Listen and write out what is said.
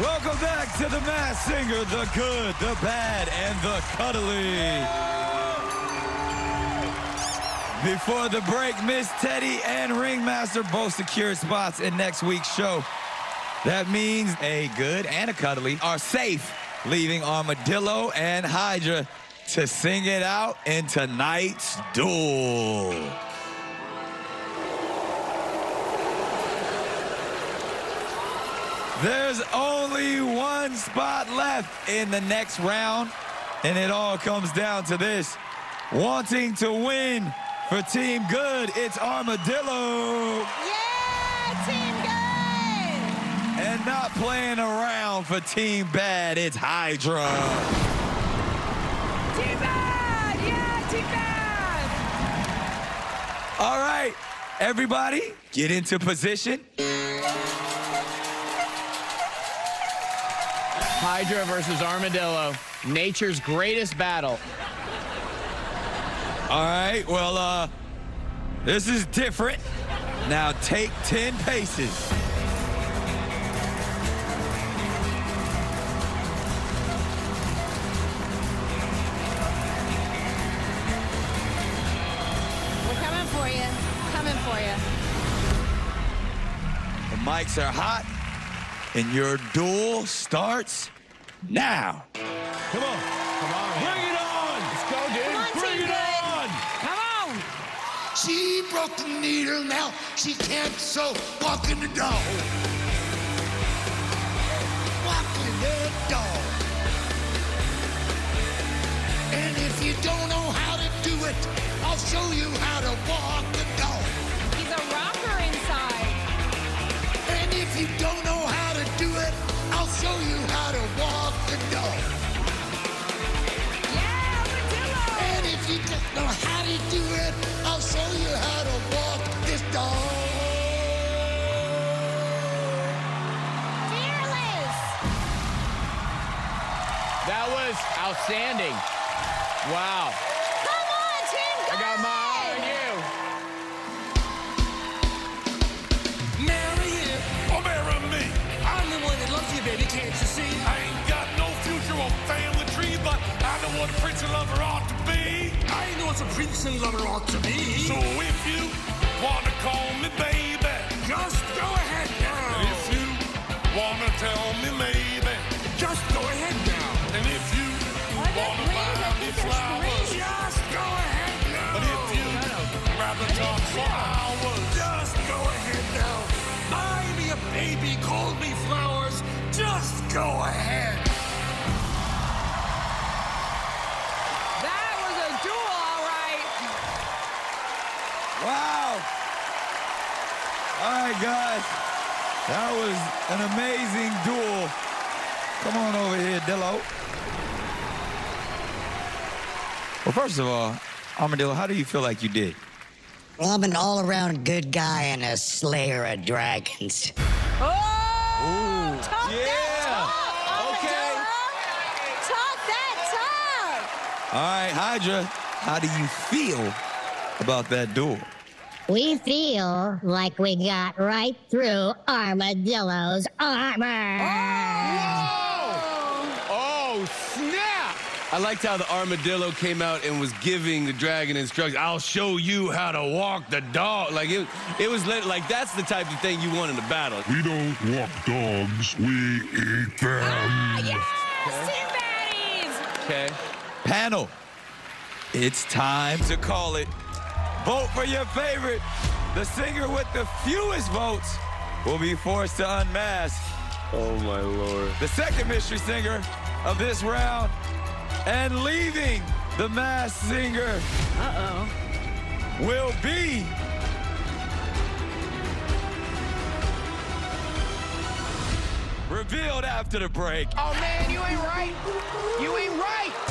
Welcome back to the Masked Singer, the good, the bad, and the cuddly. Before the break, Miss Teddy and Ringmaster both secured spots in next week's show. That means a good and a cuddly are safe, leaving Armadillo and Hydra to sing it out in tonight's duel. There's only one spot left in the next round, and it all comes down to this. Wanting to win for Team Good, it's Armadillo. Yeah, Team Good! And not playing around for Team Bad, it's Hydra. Team Bad! Yeah, Team Bad! All right, everybody, get into position. Hydra versus Armadillo. Nature's greatest battle. All right, well, uh, this is different. Now take 10 paces. We're coming for you. Coming for you. The mics are hot, and your duel starts now. Come on. Come on, man. Bring it on. Let's go, dude. On, Bring it Good! on. Come on! She broke the needle, now she can't sew. Walking the dog. Walking the dog. And if you don't know how to do it, I'll show you how to walk the dog. Know how to do it, I'll show you how to walk this dog. Fearless! That was outstanding. Wow. What a prince and lover ought to be. I know what a prince and lover ought to be. So if you wanna call me baby, Wow. All right, guys. That was an amazing duel. Come on over here, Dillo. Well, first of all, Armadillo, how do you feel like you did? Well, I'm an all around good guy and a slayer of dragons. Oh! Talk yeah. that talk! Okay. Talk that talk! All right, Hydra, how do you feel about that duel? We feel like we got right through Armadillo's armor. Oh, snap! I liked how the armadillo came out and was giving the dragon instructions. I'll show you how to walk the dog. Like it, it was lit, like that's the type of thing you want in a battle. We don't walk dogs, we eat them. Ah, yes! Team baddies! Okay. Panel, it's time to call it. Vote for your favorite. The singer with the fewest votes will be forced to unmask. Oh my lord. The second mystery singer of this round and leaving the Masked Singer Uh-oh. will be revealed after the break. Oh man, you ain't right. You ain't right.